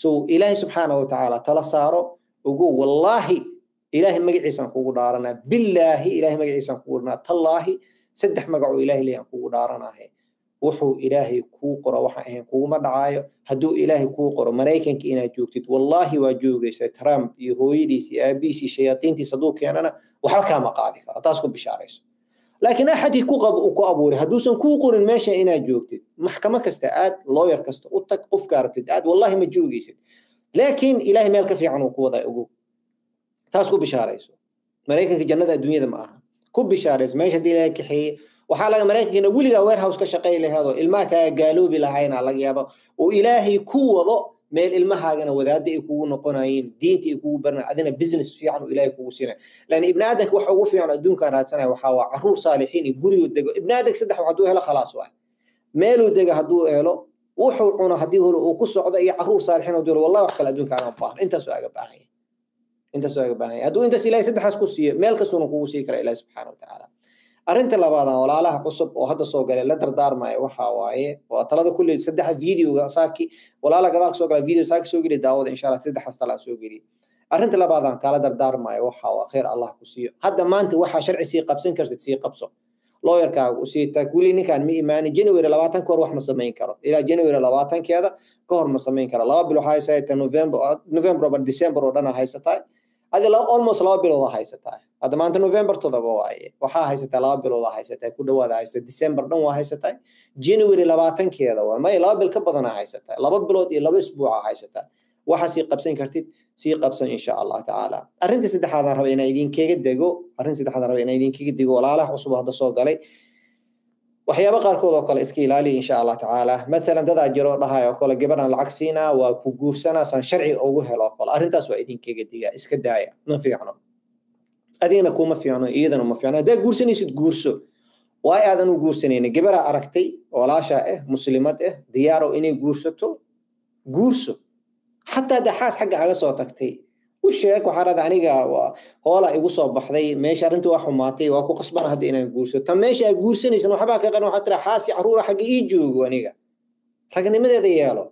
so ilaahay subxaana wa tacaala tala saaro ogo wallaahi ilaahay magaciisaan kugu dhaaranaa. Billaahi ilaahay magaciisaan kugu dhaaranaa. Tallaahi saddex magacoo ilaahay leeyaan kugu dhaaranaahe. Wuxuu ilaahay kuu qoro waxaan ahayn kuguma dhacaayo. Hadduu ilaahay kuu qoro maraykanka inaad joogtid wallaahi waa joogaysa trump iyo hooyadiis iyo aabihiis iyo shayaadiintiis hadduu keenana waxba kaama qaadi karo. Taas ku bishaarayso laakiin axadkii ku abuuray hadduusan kuu qorin meesha inaad joogtid maxkamo kasta aad lawyer kasta u tag qofka aragtid aad wallahi ma joogaysid laakiin ilaahay meel ka fiican uu ku wadaa ogow taas ku bishaarayso. Maraykanka jannada adduunyada ma aha. Ku bishaarayso meesha haddii ilaahay kaxeeye waxaa laga maraykankina weligaa warehouse ka shaqay laheedoo ilmaha kaaga gaaloobi lahayna laga yaaba oo ilaahay ku wado meel ilmahaagana wadaada ay kugu noqonayeen diinta ay kugu barna adina business fiican uu ilaahay kugu siinay. Lan ibni aadanka waxa ugu fiican adduunkan raadsanaya waxaa carruur saalixiin iyo dego. Ibni aadanka saddex hadduu helo khalaas waay. Meeluu dega hadduu helo wuxuu cuno haddii hore uu ku socdo iyo carruur saalixiin oo diro wallahi wax kale adduunka aga baahan. Intaasoo aga baahan yahay. Intaasoo aga baahan yahay. Hadduu intaas ilaahay saddexaas ku siiyo meel kastuuna kugu sii kara ilaahi subxaana watacaala arrinta labaadaan walaalaha cusub oo hadda soo galay la dardaarmaya waxa waaye waa talada kulley saddexa videoga saaki walaala gadaal soo gala video saaki soo geli daawada insha allah saddexaas talaa soo geli arrinta labaadaan kala dardaarmaya waxa waa khayr allah ku siiyo. Hadda maanta waxaa sharci sii qabsan kartid sii qabso. Lawyerkaaga u sii tag weli ninkaan ma imaanin january labaatan ka hor wax ma samayn karo. Ilaa january labaatankeeda ka hor ma samayn karo. Laba bil waxaa haysata november november over december oo dhan haysataa adi almost laba bilood haysataa hadda maanta november todoba waaye. Waxaa haysataa laba bilood haysataa ku dhawaada haysata december dhan waa haysataa january labaatankeeda waa. May laba bil ka badanaa haysataa laba bilood iyo laba isbuuca haysataa waxaa sii qabsan kartid sii qabsan insha allah tacaala. Arrinta saddexaadaan raba inaan idinkaga dego. Arrin saddexaadaan raba inaan idinkaga dego. Walaalaha cusub hadda soo galay waxyaaba qaarkood oo kale iska ilaaliya insha allah tacaala. Mathalan dadaa jiro dhahay oo kale gabarhan lacag siinaa waa ku guursanaa san sharci ugu helo oo kale. Arrintaas waa idinkaga digaa iska daaya. Ma fiicno? Adigana kuma fiicno iyadana ma fiicno. Haddaa guursanaysid guurso. Waay aadan u guursanayna gabaraa aragtay walaashaa ah muslimad ah diyaaro inay guursato guurso. Xataa haddaa xaas xagga aga soo tagtay u sheeg waxaa rada aniga hoola igu soo baxday. Meesha arrinta waa xumaatay waa ku qasbana hadda inaan guursato tan meesha aad guursanaysan waxbaa ka qan waxaa tira xaasi caruura xagga ii joogo aniga. Ragnimadeeda yeelo.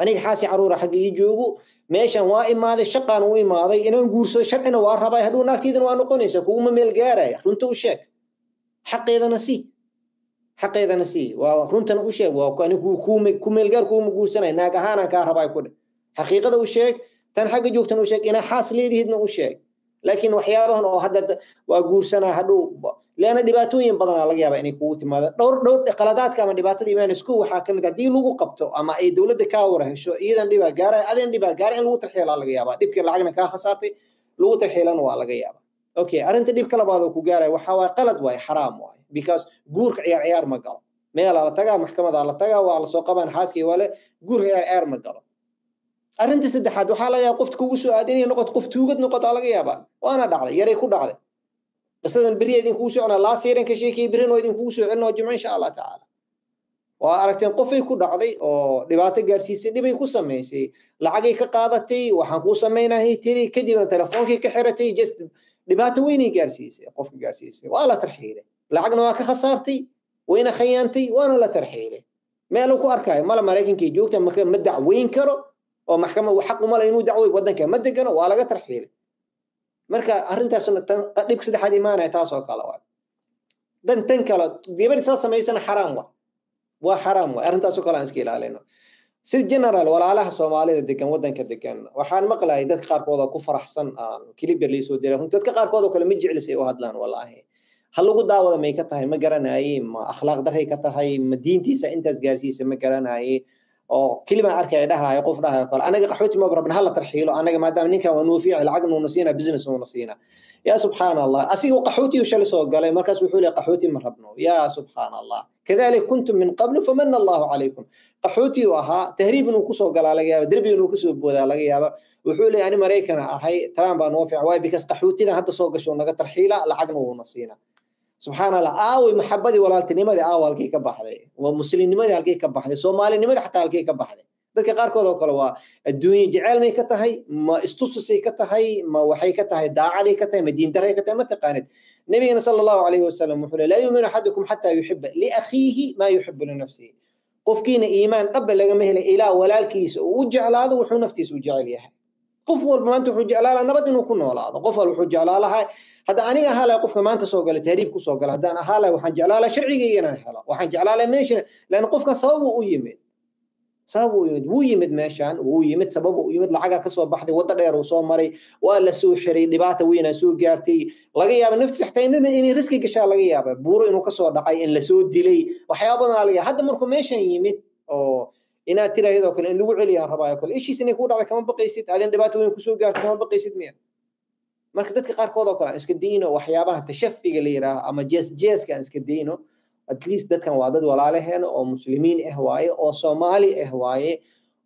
Aniga xaasi caruura xagga ii joogo meeshan waa imaaday shaqaan u imaaday inaan guursado sharcina waa rabay hadhow naagtiidana waa noqonaysa kuuma meel gaaraya runta u sheeg. Xaqeedana sii xaqeedana sii. Waa runtana u sheeg waa ku meelgaar kuuma guursanay naag ahaanaan kaa rabaa ku dhe xaqiiqada u sheeg tan xagga joogtan u sheeg inaa xaas leedihidna u sheeg. Laakiin waxyaabahan oo hadda waa guursanaa hadhow leana dhibaatooyin badanaa laga yaabaa inay kugu timaado dhowr dhowr qaladaadka ama dhibaatada imaanaysko waxaa ka mid haddii lagu qabto ama ay dowladda kaa wara hesho iyadan dhibaa gaara adan dhibaa gaara in lagu tarxiilaa laga yaabaa. Dhibkii lacagna kaa khasaartay lagu tarxiilana waa laga yaabaa. Okay arrinta dhibka labaad oo ku gaaraya waxaa waaye qalad waaye xaraam waaye because guurka ciyaar ciyaar ma galo. Meelaa la tagaa maxkamadaa la tagaa waa la soo qabaan xaaskii wale guurka ciyaar ciyaar ma galo arrinta saddexaad waxaa laga yaaba qofta kugu soo aad inay noqoto qof tuugad noqotaa laga yaabaa. Waana dhacday yaray ku dhacday. Qisadan beri idinkugu socnaa laas yaran ka sheekay berin oo idinkugu soo celin oo jimco insha allah tacaala. Waa aragteen qofay ku dhacday oo dhibaato gaarsiisay dhibay ku samaysay lacagay ka qaadatay waxaan kuu samaynahay tiri kadibna telefoonkii ka xiratay just dhibaato weynay gaarsiisay qofka gaarsiisay. Waa la tarxiilay. Lacagna waa ka khasaartay wayna khayaantay waana la tarxiilay. Meel ku arkayo mala maraykankay joogta ma dacweyn karo oo maxkamad xaq uma le inuu dacwoy waddanka. Ma degano waa laga tarxiilay marka arrintaasna dhibka saddexaad imaanaya taas oo kale dan tan kale gabadhi saa samaysana xaraam wa waa xaraam wa arrintaasoo kale aan iska ilaalino. Si general walaalaha soomaalida degan waddanka degan waxaan maqlayay dadka qaarkood oo ku faraxsan aan kilibya liisoo diray. Dadka qaarkood oo kale ma jeclisay u hadlaan wallaahi. Ha lagu daawada may ka tahay ma garanaye ma akhlaaq daray ka tahay ma diintiisa intaas gaarsiisa ma garanaye oo kelimaa arkaya dhahaayo qof dhahayo kale. Anaga qaxooti rabna hala tarxiilo. Anaga maadaama ninkan waa noo fiici lacag nuuna siina business nuuna siina yaa subxaana allah asiga qaxooti shalay soo galay markaas wuxuu leeyahay qaxooti ma rabno. Yaa subxaana allah kadalik kuntum min qablu famana allahu calaykum qaxooti uu ahaa tahriib inuu ku soo galaa laga yaaba derbi inuu ka soo boodaa laga yaaba wuxuu leeyahay ani maraykana ahay trump baa noo fiican. Waay bikas qaxootidan hadda soo gasho naga tarxiila lacagna wuuna siina subxaan allah maxabadii walaaltinimadii aawa halkii ka baxday waa muslimnimadii halkii ka baxday soomaalinimadii xataa halkii ka baxday. Dadka qaarkood oo kale waa adduunye jeceel may ka tahay ma istustusay ka tahay ma waxay ka tahay daacaday ka tahay ma diindaray ka tahay ma taqaanid. Nabigana sala allahu calayhi wasalam wuxuu laa yuuminu axadukum xataa yuxiba liakhiihi maa yuxibu linafsihi. Qofkiina iimaan dhabba lagama helay ilaa walaalkiisa uu u jeclaado wuxuu naftiisa u jecel yahay qof walba maanta wuxuu jeclaa nabad inuu ku noolaado. Qof walba wuxuu jeclaa lahaa hadda aniga ahaa qofka maanta soo gala tahriib ku soo haddaan ahaa waxaan jeclaa sharcigayga inaan helo. Waxaan jeclaa lahay lan qofkan sabab uu u yimid sabab uu yimid wuu yimid meeshan wuu yimid sabab uu yimid lacaga ka soo baxday wadda dheer uu soo maray waa la soo xiray dhibaata weynaa soo gaartay. Laga yaaba naftiisa xataa inay riski gashaa laga yaaba buuro inuu ka soo dhacay in la soo dilay waxyaaba badan laga yaaba hadda markuu meeshan yimid oo inaad tiraahdo kale in lagu celiyaan rabaayo kale ishiis inay ku dhacday kama baqaysid adin dhibaato weyn ku soo gaarto kama baqaysid miya marka dadka qaarkood oo kale iska dayno waxyaabaha tashafiga la yidhaaho ama jees jeeska aan iska dayno at least dadkan waa dad walaalaheena oo muslimiin ah waaye oo soomaali ah waaye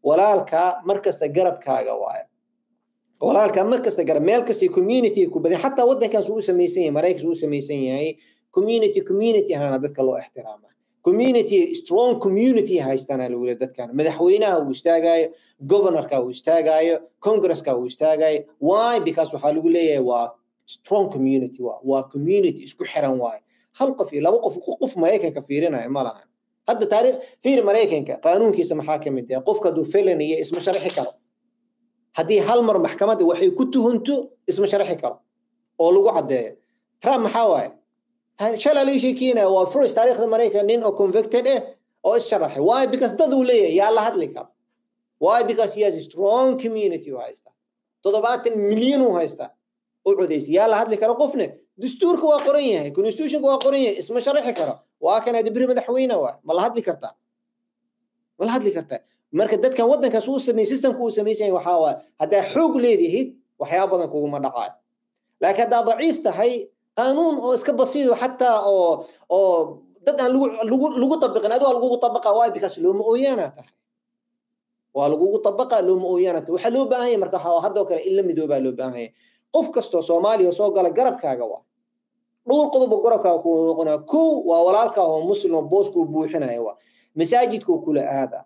walaalka markasta garabkaaga waaye walaalka markasta garab meel kasta community ku badan xataa waddankaas uu samaysan yahay maraykanka uu samaysan yahay community community ahaana dadka loo ixtiraama community strong community haystana lagu leeyahay dadkan. Madaxweynaha uu istaagayo governorka uu istaagayo congresska uu istaagayo why? Because waxaa lagu leeyahay waa strong community waa community isku xiran waaye hal qof iyo laba qof qof maraykanka fiirinaya ma lahan hadda taariikh fiir maraykanka qaanuunkiisa maxaa ka mid ah? Qofka hadduu felony iyo isma sharxi karo. Haddii hal mar maxkamadda waxay ku tuhunto isma sharxi karo. Oo lagu caddeeyo. Trump maxaa waaye shalay la sheekeynaya waa first taariikhda maraykan nin oo convicted eh oo is sharaxay why? Because dad uu leeyahay yaa la hadli karo why? Because he strong community uu haysta toddobaatan milyan uu haysta u codaysa yaa la hadli karo qofne dastuurka waa qoran yahay constitutionka waa qoran yahay isma sharaxi karo waa kan adibri madaxweyne waay ma la hadli kartaa ma la hadli kartaa marka dadkan waddankaas uu sameeyey systemka uu samaysan waxaa waaye haddaa xoog leedihid waxyaaba badan kuguma dhacaayo laakiin haddaa daciif tahay qaanuun oo iska basiido xataa oo oo dad aan lagu lagu tabiqin adigaa lagugu tabaqa waay bikaas looma ooyaanaa tahay. Waa lagugu tabaqa looma ooyaanaa tahay. Waxaa loo baahan yahay marka haddoo kale in la midoobaa loo baahan qof kastoo soomaaliya soo gala garabkaaga waa. Dhowr garabkaaga ku noqonaa. Kow waa walaalkaa oo muslim oo booskuu buuxinaya waa. Masaajidkuu kula aada.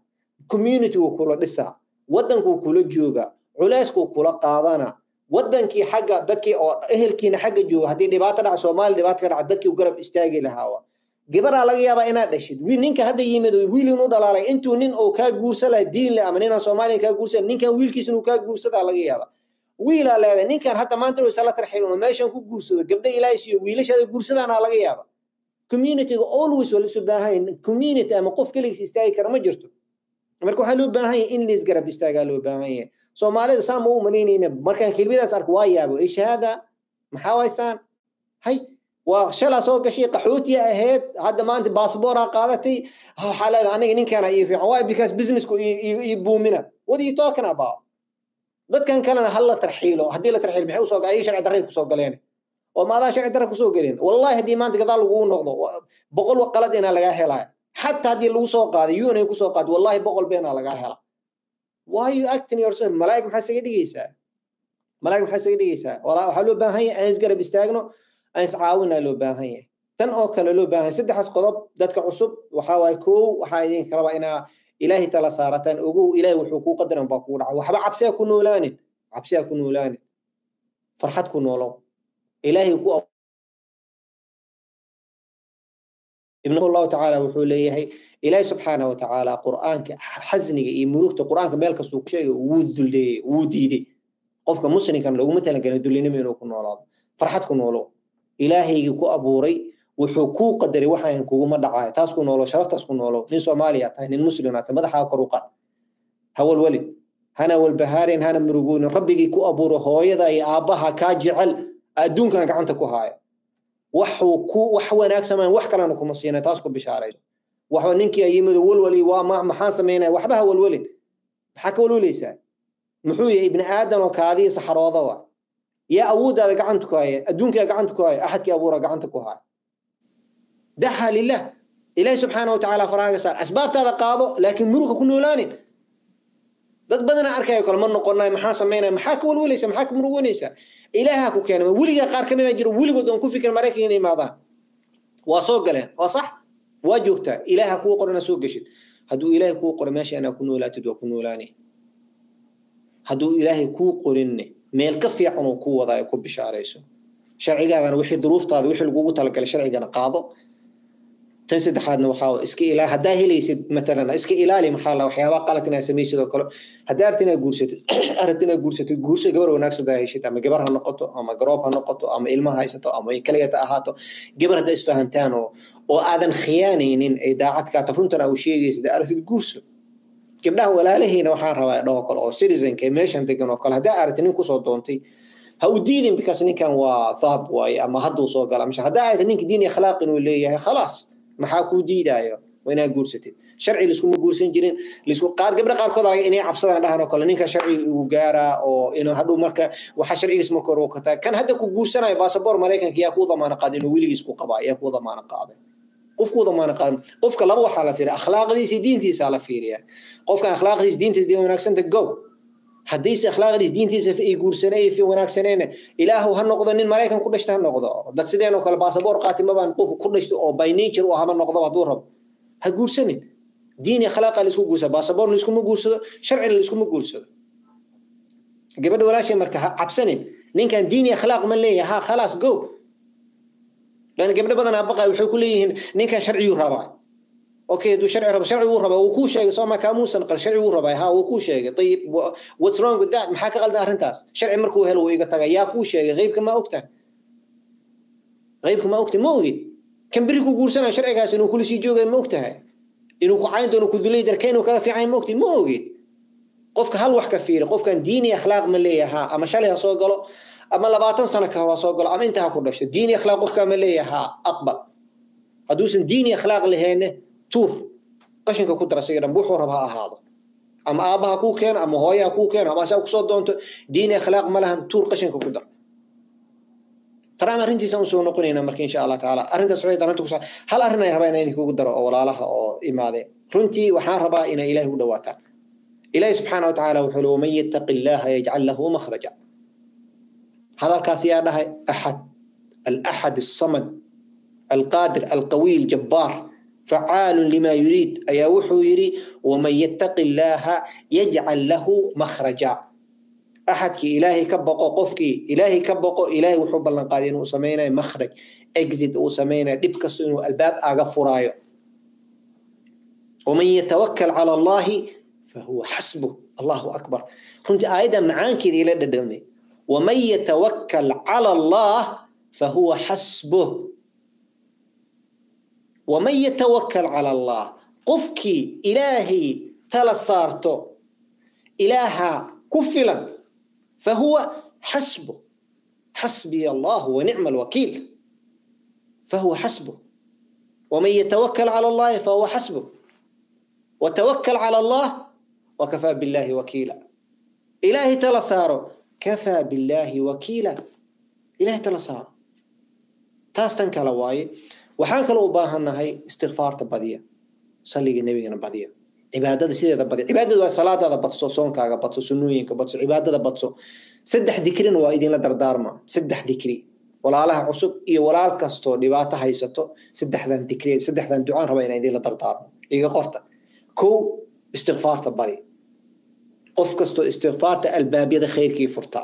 Communityguu kula dhisaa. Waddankuu kula jooga. Culeyskuu kula qaadana waddankii xagga dadkii oo ehelkiina xagga jooga haddii dhibaato dhaca soomaaliya dhibaato ka dhaca dadkii garab istaagi lahaa waa gabaraa laga yaabaa inaad dhashid. Wiil ninka hadda yimid wiil inuu dhalaalay intuu nin oo kaa guursa laha diin le ama ninaan soomaaliya kaa guursan ninkan wiilkiisa inuu kaa guursadaa laga yaaba wiilaa leedahay ninkan hadda maanta inuu isala tarxil oo meeshan ku guursado gabdha ilaahay siiyo wiilashaada guursadaana laga yaaba communityga always waa lisu baahan community ama qof keligiis istaagi kara ma jirto. Marka waxaa loo baahan in liis garab istaagaa loo baahan soomaalida saan ma u malaynayna markaan kelmadaas arko waa yaabo. Ish haada maxaa hay waa shalaa soo gashay qaxootiya ahayd hadda maanta baasbooraa qaadatay. Waxaa leedahay aniga ninkaana ii fiican. Why? Because businessku ii buumina what are you talking dadkan kalena hal la tarxiilo. Haddii la tarxiilo maxay u soo ayay sharci darray ku soo galeen. Oo maadaa sharci darra ku soo galeen. Wallahi haddii maanta gadaal lagugu noqdo boqol qalad inaa lagaa helaya xataa haddii lagu soo qaaday un ku soo qaaday wallahi boqol beenaa lagaa hela why acting yourself malaa'ig maxaa isaga dhigaysaa malaa'ig maxaa isaga dhigaysaa waxaa loo baahan yahay aan isgarab istaagno aan iscaawinaa loo baahan yahay. Tan oo kale loo baahan yahay. Saddexaas qodob dadka cusub waxaa waaye kow waxaa idinka rabaa inaa ilaahay tala saarataan ogow ilaahay wuxuu kuu qadaran baa kugu dhaca waxba cabsiha ku noolaanin. Cabsiha ku noolaanin. Farxad ku noolow ilaahay ku ibn allahu tacaala wuxuu leeyahay ilaahay subxaana wa tacaala qur'aanka xasniga iyo murugta qur'aanka meel kastuu ku sheegay wuu dulleeyey wuu diiday qofka muslimkan loguma talagelin dullinimo inuu ku noolaado. Farxad ku noolow ilaahaygii ku abuuray wuxuu kuu qadaray waxaan kuguma dhacayo taas ku noolo sharaftaas ku noolo. Nin soomaaliya tahay nin muslim tahay madaxaa kor u qaad. Hawalwelin hana walbahaarin hana murugoonin rabbigii ku abuuro hooyada iyo aabbaha kaa jecel adduunkan gacanta ku haaya waxuu ku wax wanaagsamaan wax kalena kuma siina taas ku bishaarayso. Waxba ninkii yimid walwali maxaan samaynaya waxba ha walwelin maxaa ka walwalaysaa muxuu yahay ibni aadan oo kaadii saxarooda wa yaa awooddaada gacanta ku haya adduunkaa gacanta ku haya axadkii abuura gacanta ku haya daxa lilah ilaahi subxaana wa faraaga saar asbaabtaada qaado laakiin muruga ku noolaanin. Dad badana arkayo kale ma noqonay maxaa samaynaya maxaa ka walwalaysa maxaa ka murugoonaysa ilaaha ku keenay weligaa qaar ka mid a jiro weligood oon ku fikir maraykan inay imaadaan waa soo galeen waa sax waa joogtaa ilaaha kuu qorana soo geshid hadduu ilaahay kuu qoro meesha inaa ku noolaatid waa ku noolaani hadduu ilaahay kuu qorinne meel ka fiican oo ku wadaayo ku bishaarayso sharcigaadana wixii duruuftaada wixii lagugu talagalay sharcigana qaado tan saddexaadna waxaa iska ilaali haddaa helaysid maalan iska ilaali maxaa la qalad inaad samaysid oo kale. Haddaa arti inaad guursatid aragti inaad guursatid guurso gabar wanaagsan haddaa heshid ama gabar ha noqoto ama garoob ha noqoto ama ilma haysato ama kaligeed ha ahaato gabar haddaa isfahantaan oo oo aadan khiyaanaynin ay daacad kaata runtan aa u sheegaysid aragtid guurso. Gabdhaha walaalahayna waxaan rabaa dhaho kale oo citizenka meeshan degan oo kale haddaa aragti nin ku soo doontay ha u diidin because ninkan waa thahab waaye ama hadduu soo gala mise haddaa aragti ninka diin akhlaaq inuu leeyahay khalaas maxaa kuu diidaayo? Waa inaad guursatid. Sharci liskuma guursan jirin qaar gabdha qaarkood aga inay cabsadaan dhahan oo kale. Ninka sharci uu gaaraa oo inuu hadhow marka waxa sharcigiis marka hore kataa kan hadda ku guursanayo basaboor maraykanka yaa kuu damaana qaaday inuu weligiis ku qabaa yaa kuu damaana qaaday. Qof kuu damaana qaaday qofka laba waxaa la fiiriya akhlaaqdiisa diintiisa la fiiriya qofka akhlaaqdiisa diintiisa dee wanaagsanta go haddiise akhlaaqdiis diintiisa ay guursanay fi wanaagsanayna ilaahu ha noqdo nin maraykan ku dhashta ha noqdo dad sideenoo kale baasaboor qaati mabaan qof ku dhashto oo by nature u haba noqdo hadduu rabo ha guursanin diin iyo akhlaaqa laisku guursada baasaboor laiskuma guursado sharcina laiskuma guursado gabadha walaashay marka ha cabsanin ninkan diin iyo akhlaaq ma leeyahay ha khalaas go lan gabdho badan abaqay waxay ku leeyihiin ninkan sharciyuu rabaa أوكي دو شرعي ربا شرعي وربا وكو شيء سو ما كاموس نقل شرعي وربا ها وكو شيء. طيب واتس رونج وذ ذات محاك غلطه ارنتاس شرعي مركو هلو. ايغا تاغا يا كو شيء. غيبك ما اوغتا غيبك ما اوغتي ما اوغيد كان بريكو غورسنا شرعي كاس إنو كل شيء جوغي ما اوغتا إنو كو عاين دونو كدلي دركين وكا في عين ما اوغتي ما اوغيد qofka hal wax ka fiiri qofkan diini akhlaaq ma leeyahaa ama shalay ha soo galo ama labaatan sano ka hor ha soo galo ama inta ha ku dhasho diini akhlaaq qofka ma leeyahaa aqbal hadduusan diini akhlaaq lahayne tuur qashinka ku dara isaga dhan wuxuu raba ha ahaado ama aabbaha kuu keeno ama hooyaha kuu keeno ama asaa kusoo doonto diin akhlaaq ma lahan tuur qashinka ku dar taraam arrintiisa usoo noqonayna marka insha allah tacaala arrintaas waxay arrinta kusa hal arrin ay rabaa inaan idinkugu daro oo walaalaha oo imaade runtii waxaan rabaa inay ilaahi u dhawaataan ilaahi subxaana watacaala wuxuu li waman yattaqi illaaha yajcal lahu makhraja hadalkaas yaa dhahay axad alaxad الsamad alqaadir alqawiy aljabbaar فعال لما يريد أيا وحو يري ومن يتق الله يجعل له مخرجا. أحد كي إلهي كبقو قفكي إلهي كبقو إلهي وحو بلن قادين وسمينا مخرج. اكزيت وسمينا دبكس إنو الباب أغفرايو. ومن يتوكل على الله فهو حسبه. الله أكبر. كنت آيدا معانك إلى دمي ومن يتوكل على الله فهو حسبه. ومن يتوكل على الله؟ قفكي إلهي تلصارتو إلها كفلا فهو حسبه. حسبي الله ونعم الوكيل فهو حسبه. ومن يتوكل على الله فهو حسبه. وتوكل على الله وكفى بالله وكيلا. إلهي تلصارو كفى بالله وكيلا. إلهي تلصارو تاستنك على waxaan kaloo u baahannahay istikfaarta badiya salliga nebigana badiya. Cibaadada sideeda badiya. Cibaadada waa salaadaada badso soonkaaga badso sunnooyinka badso cibaadada badso. Saddex dikrina waa idinla dardaarma saddex dikri. Walaalaha cusub iyo walaal kastoo dhibaato haysato saddexdan dikri saddexdan ducaan raba inaan idinla dardaarmo. Iga qorta. Kow istikfaarta badi qof kastoo istikfaarta albaabyada khayrkii furta.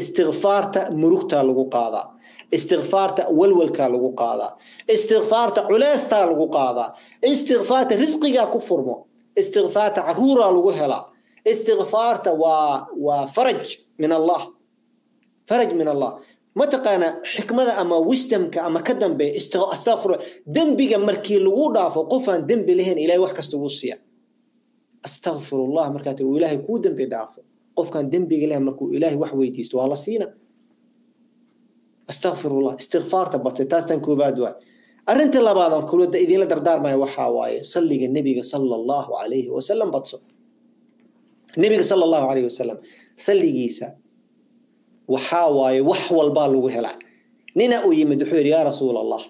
Istikfaarta murugtaa lagu qaadaa استغفارته والول كالو قادة استغفارته علاستا لو قادة استغفارته رزقك كفرمو استغفارته عرورة لو هلا. استغفارته و... وفرج من الله. فرج من الله. ما تقانا حكمة أما وستمك أما كدن بي استغفر. دم بيغا مركي لو دافو قفان دم بيليهن إلهي وحكا استغوصيا استغفر الله مركاتي وإلهي كودم دم بي دافو قفكان دم بيغا مركو إلهي وحوي جيستو الله سينا. استغفر الله استغفار تبطل تاستن كو بعد أرنت الله بعضا كل ود إذن لا دردار ما يوحى واي صلي النبي صلى الله عليه وسلم بتصو النبي صلى الله عليه وسلم صلي جيسا وحى واي وح والبال وهلا نينا أوي مدحور يا رسول الله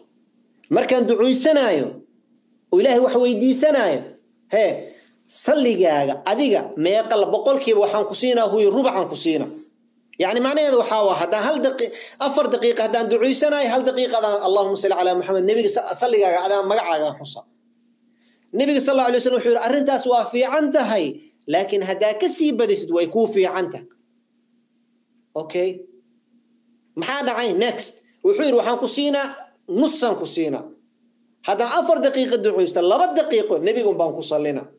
مركان دعوي سنايو وإله وح ويدي سنايو هي صلي جاها أديجا ما يقل بقول كي وحان كسينا هو ربع عن كسينا يعني معناه ذو حاوة هذا هل دقي أفر دقيقة هذا دعوي سنة هل دقيقة؟ هذا اللهم صل على محمد. النبي صلى الله عليه وسلم مرعى عن حصة. النبي صلى الله عليه وسلم حير أرنت أسوأ في عنده هاي لكن هذا كسي بدس ويكون في عنده أوكي؟ ما هذا عين. نكست وحير وحن قصينا نصا قصينا هذا أفر دقيقة دعوي سنة. لبد دقيقة. النبي قم بان قصلينا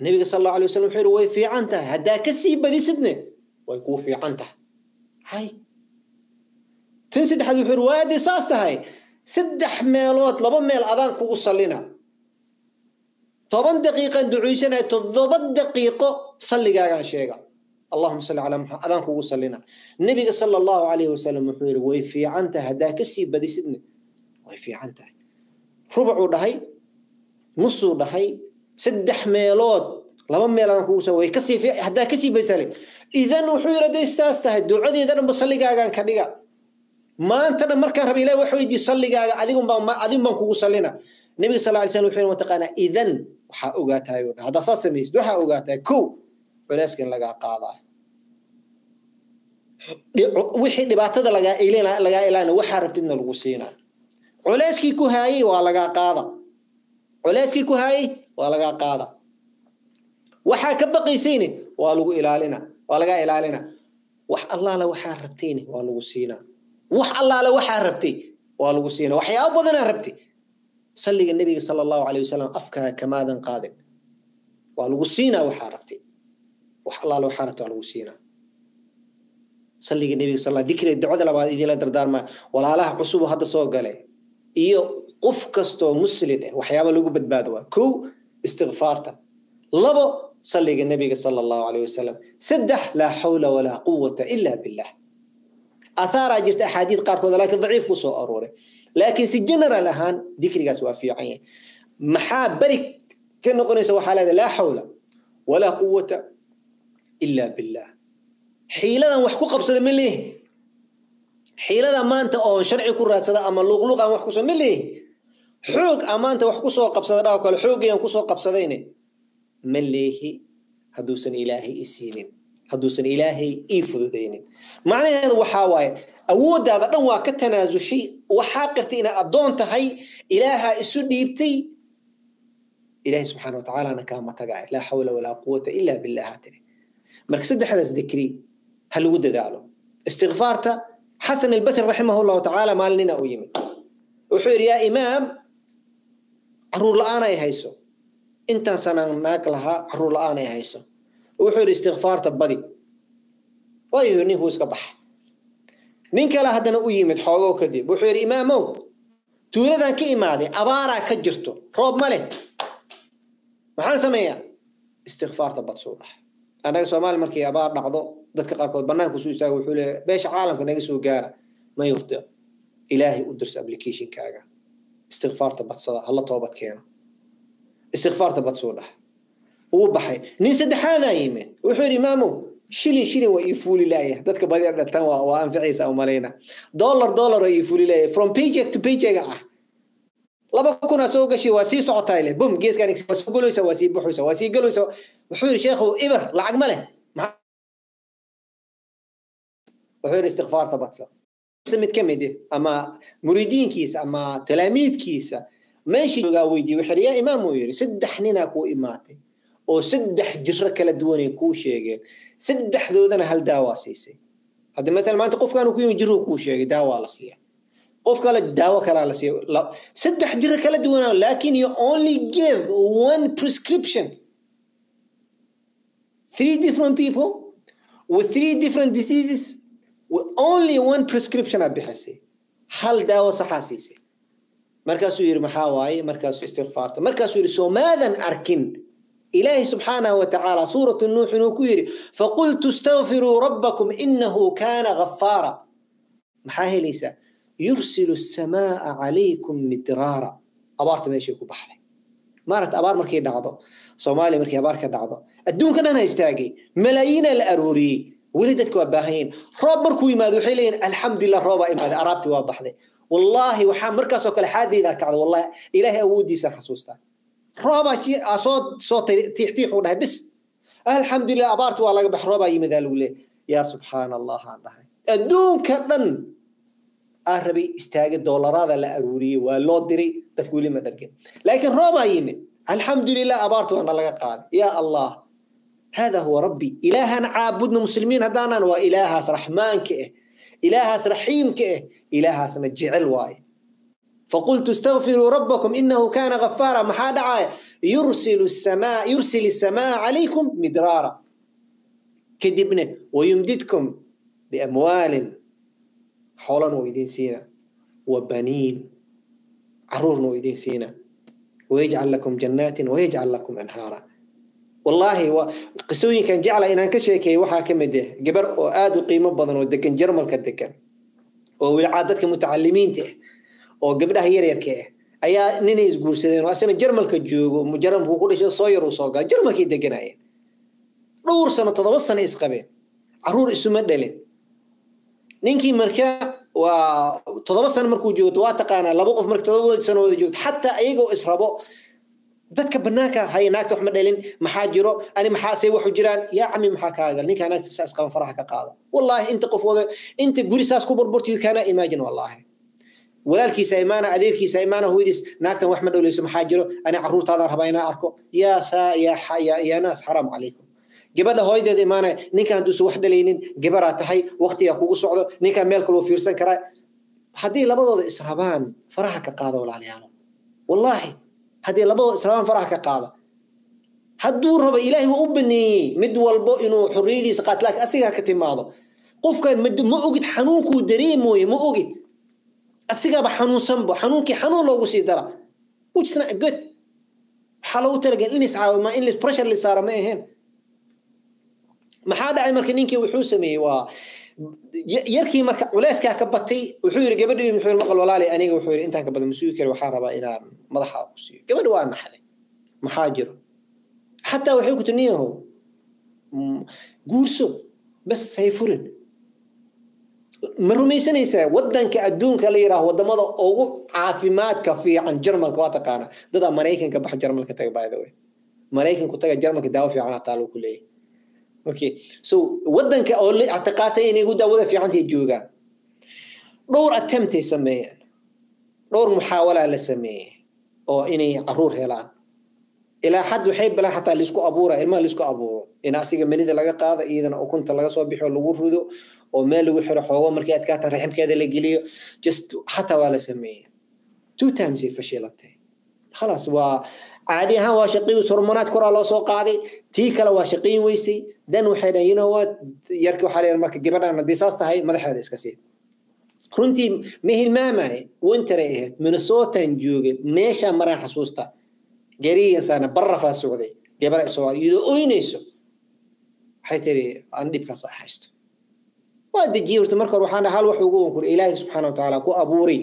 النبي صلى الله عليه وسلم حير وفي عنده هذا كسي بدس دنيا ويكوفي في هاي. تنسد حد يحر وادي ساست هاي سد ميلوت لبا ميل أذان كو صلينا طبن دقيقة دعيشنا تضبط دقيقة صلي قاقا شيقا. اللهم صل على محمد. أذان كو صلينا النبي صلى الله عليه وسلم يحر وي في عنده هذا كسي بدي سدني. وي في عنده ربع ده نص نصو سد هاي laba meel adaan kugu way ka sii haddaa ka sii badisale idan wuxuu hadday saas tahay ducadeeda dhanba salligaagaan ka dhiga. Maanta markaan raba ilahi wax weydii salligaaga adigun baan kugu sallina. Nebiga sal alay slam wuxuu mataqaanaa idan waxaa ogaatahay oo haddaa saas samaysid waxaa ogaatahay kow culeyska in lagaa qaadaa wixii dhibaatada lagaa ilina lagaa ilaana waxaa rabtidna lagu siinaa. Culeyskii ku haayey waa lagaa qaada culeyskii ku haayey waa lagaa qaada waxaa ka baqaysayne waa lagu ilaalina. Waa lagaa ilaalina. Wax allaala waxaa rabtayne waa lagu siinaa wax allaala waxaa rabtay waa lagu siinaa waxyaabo badanaa rabtay salliga nebiga sala allahu calay wasalam afkaa kamaadan qaadin. Waa lagu siinaa waxaa rabtay wax allaala waxaa rabtay waa lagu siinaa salliga nebiga sal dikriga ducada labaad idinla dardaarmaa walaalaha cusubu hadda soo gale iyo qof kastoo muslin eh waxyaaba lagu badbaado waa. Kow istikfaarta labo salliga nebiga sala allahu caleyh wasalam saddex laa xawla walaa quwata ila billah athaaraa jirta axaadiid qaarkood laakiin daciif ku soo arooray si general ahaan dikrigaas waa fiican yahay maxaa beri ka noqonaysa waxaa leedahay laa xawla walaa quwata ila billah xiiladan wax ku qabsada ma leehi xiilada maanta oon sharci ku raadsada ama luqluqan wax ku soo ma leehi xoog a wax ku soo qabsada dhaw kale xoogayaan ku soo qabsadayne من ليه هدوسن إلهي إسينين هدوسن إلهي إيفو ذينين معنى هذا وحاواي أود هذا نوا كتنازو شيء وحاقرت إن أدون تهي إلها إسوديبتي إلهي سبحانه وتعالى أنا كان لا حول ولا قوة إلا بالله هاتري مركز سد حدث ذكري هل ود ذاله؟ استغفارته حسن البتر رحمه الله تعالى مالنا أويمي وحير يا إمام عرور الآن يهيسو intaan sanaan naag lahaa carruur la'aan ay hayso. Wuxuu yidhi istikfaarta badi. Waayo ninkuu iska baxa nin kale haddana u yimid xoogow kadib wuxuu yidhi imaamow tuuladan ka imaaday abaaraa ka jirto roob ma leh. Maxaan sameeyaa? Istikfaarta badsuu dhaha annaga soomaali markay abaar dhacdo dadka qaarkood banaanku suu istaaga wuxuu leeyahay beesha caalamka naga soo gaara ma yurda ilaahay u dirso applicationkaaga. Istikfaarta badsada hala toobad keeno istikfaarta badsuu dhaha uu baxay nin saddexaadaa yimid wuxuu yidhi imaamow shilin shilin waa ii fuuli laaya dadka badi dhatan waa waa anficaysa umalayna dollar dollar waa ii fuuli laaya from paycheck to paycheck. ah laba kunaa soo gashay waa sii socotaa leh bum geeskaan waa soo galoysa waa sii baxaysa waa sii galoysa wuxuu yidhi sheekhu ibar lacag ma leh wuxuu yidhi istikfaarta badsa mid ka mid ama muridiinkiisa ama talaamiidkiisa meeshii joogaa weydiiyey wuxuu yaa imaam uu yidhi saddex ninaa kuu imaatay oo saddex jiro kala duwanay kuu sheegeen. Saddexdoodana hal daawaa siisay. Hadda maalan maanta qofkaanu ku yimid jiruu kuu sheegay daawaa la siiya. Qof kale daawo kalaa la siiya. Saddex jiro kala duwanaa laakin you only give one prescription. Three different people with three different diseases only one prescription aa bixisay. Hal daawo saxaa siisay yidhi maxaa waaye markaasuu istikfaarta markaasuu yidhi soo maadan arkin? إلهي سبحانه وتعالى سورة النوح نوكيري فقلت استغفروا ربكم إنه كان غفارا محاهي ليسا يرسل السماء عليكم مدرارا أبارت ماشي يكو بحري مارت أبار مركي دعضو صومالي مركي أبار كدعضو الدون كان أنا يستاقي ملايين الأروري ولدتك واباهين روب مركو يمادو حيلين الحمد لله روبا إماد أرابتي وابحذي والله waxaan markaas oo kale xaadeyda kacdo wallahi ilaahay awoodiisa xasuusta rooba ci asoo soo tiixtiix u dhahay bis alxamdulilah abaartu waa laga bax roobaa yimidaa lagu leeyahay yaa subxaana allah aan dhahay adduunka dhan aan rabay istaaga doolaraada la aruuriyey waa loo diray dadku weli ma dhargin laakiin roobaa yimid alxamdulilah abaartu waana laga qaaday yaa allah هذا هو ربي إلهنا عابدنا مسلمين هدانا وإلهاس رحمانك إيه ah ilaahaas raxiimka ah ilaahaasna jecel waaye فقلت استغفروا ربكم إنه كان غفارا. محا دعايا يرسل السماء يرسل السماء عليكم مدرارا. كدبنا ويمددكم بأموال حولا ويدين سينا وبنين عرورنا ويدين سينا. ويجعل لكم جنات ويجعل لكم أنهارا. wallaahi qisooyinkan jecla inaan ka sheekeeyo waxaa ka mid ah gabar oo aada u qiimo badan oo degan jarmalka degan oo wilcaa dadka mutacalimiinta ah oo gabdhaha yaryarka ah ayaa ninay isguursadeen oo asina jarmalka joogo jarmalku ku dhasho soo yaruu soo gala jarmalkay deganayeen. Dhowr sano todoba sano isqabeen carruur isuma dhalin. Ninkii marka waa todoba sano markuu joogto waa taqaanaa laba qof marka toddoba sano wada joogto xataa iyagoo israbo dadka banaanka haya naagta wax ma dhalin maxaa jiro ani maxaa say waxu jiraan yaa cami maxaa kaagal ninkaa naagta saas qaban faraha ka qaada wallaahi inta qof wada inta guri saas ku burburta you cannot imagine wallaahi walaalkiisa imaana adeerkiisa imaana hooyadiis naagtan wax ma dhowleyso maxaa jiro ani caruurtaadaan rabaa inaan arko yaa saa yaa yaa naas xaraam calaykum gabadha hooyadeeda imaanaya ninkaan hadduusan wax dhalaynin gabaraa tahay waqtigaa kugu socdo ninkaan meel kaloo fiirsan karaa haddii labadooda israbaan faraha ka qaada walaalayaalo wallaahi labadooda israbaan faraha ka qaada hadduu rabo ilaahay waa u baneeyey mid walbo inuu xorriyadiisa qaato laakiin asigaa ka timaado qofkan ma ogid xanuunkuu dareemooye ma ogid asigaba xanuunsanba xanuunkii xanuun loogu sii dara which is not good waxaa loogu talagal in iscaawima in pressure la saara ma aheen maxaa dhacay marka ninkii wuxuu sameeyey waa yarkii marka culeyskaa ka batay wuxuu yidhi gabadhii wuxuu yidhi maqal walaali aniga wuxuu yidhi intaan ka badan masuugi kari waxaan rabaa inaan madaxa ku siiyo gabadhi waa naxday maxaa jiro xataa waxay ku tiri niyahow guurso bas hay furin ma rumaysanaysaa wadanka adduunka la yidhaaho wadamada ugu caafimaadka fiican jarmalka waa taqaana dadaa maraykanka baxa jarmalka taga by the way maraykanku taga jarmalka daawo fiican hataa lagu leeyahy okay. So wadanka oo la inay ugu daawada fiicantay joogaan dhowr attemptay sameeyeen. Dhowr muxaawalaa la sameeyey oo inay carruur helaan. Ilaa xad waxay bilaan xataa la isku abuura ilmaha la isku abuuro. In asiga manida laga qaada iyadana ukunta laga soo bixo lagu rido oo meel lagu xiro xoogo markay adkaatan raximkeeda la geliyo. Just xataa waa la sameeyey two times ay fashilantay. Khalaas waa caadi ahaan waa shaqiin hormonaad koraa loo soo qaaday. Tii kale waa shaqiin weysay dan waxay dhahan you know what? Yarki waxaa leeyahay marka gabadhaan haddii saas tahay madaxeeda iska sii. Runtii ma hilmaamay winteray ahayd minnesotan joogay meeshaa maraan xasuusta gariyansana barafaa socday. Gabar soo iyadoo oynayso. Waxay tiri aan dhibkaas a haysto. Waa dejiyey horta marka hore waxaan hal wax ugu wankuri ilaahay subxaana watacaala ku abuuray.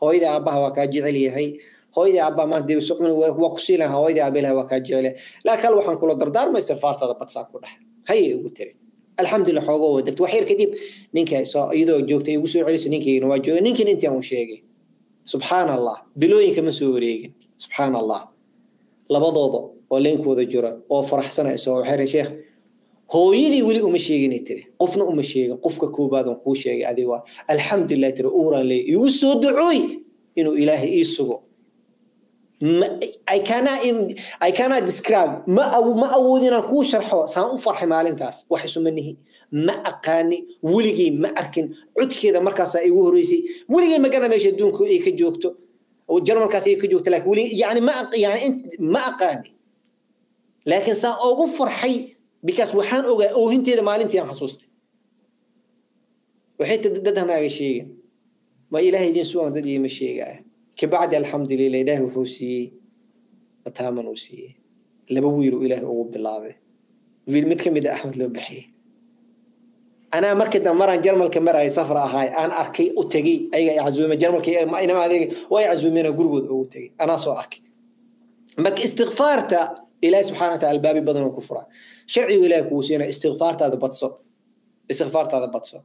Hooyada aabbaha waa kaa jecel yahay hooyadii aabbaha maanta dee sucun waa ku sii lahaa hooyadii aabba ilahay waa kaa jecel laakiin hal waxaan kula dardaarma istirfaartada badsaan ku dheh hayay ugu tiri. Alxamdulillah xoogoo waa degto. Wax yar kadib ninka iyadoo joogtay igu soo celisay ninkiina waa joogay ninkin intii aan u sheegay. Subxaan allah bilooyinka ma soo wareegin. Subxaan allah labadooda oo leenkooda jira oo faraxsanayso oo waxay sheekh. Hooyadii weli uma sheeginay tiri. Qofna uma sheegin. Qofka koobaad on kuu sheegay adiga alxamdulilah tiri uuraan leey igu soo dacooy inuu ilaahay ii sugo I cannot, I cannot describe. Ma ma awoodin inaan kuu sharxo saan u farxay maalintaas. Wax isuma nihi. Ma aqaani weligay ma arkin. Codkeeda markaasaa igu horeysay weligay magana meesha adduunka ay ka joogto. Jarmalkaas ay ka joogto ma ma aqaani. Laakiin saan ugu farxay because waxaan ogaa oohinteeda maalintii aan xasuustay. Waxay dad hanaaga sheegin ma ilaahay idin sugan dad iima sheegaya kabacdi alxamdulilah ilaahay wuxuu siiyey mataaman uu siiyey laba wiil uu ilaahay ugu bilaabay wiil mid ka mid a axmed loo baxiyey anaa markii dambe maraan jarmalka marayay safar ahaay aan arkay u tegey ayaga ay casuume jarmalka inama adeega way casuumeen gurigooda ugu tegey anaa soo arkay marka istikfaarta ilaahay subxana wataala albaabi badan uu ku furaa sharcigu ilaahay kuu siina istikfaartaada badso istikfaartaada badso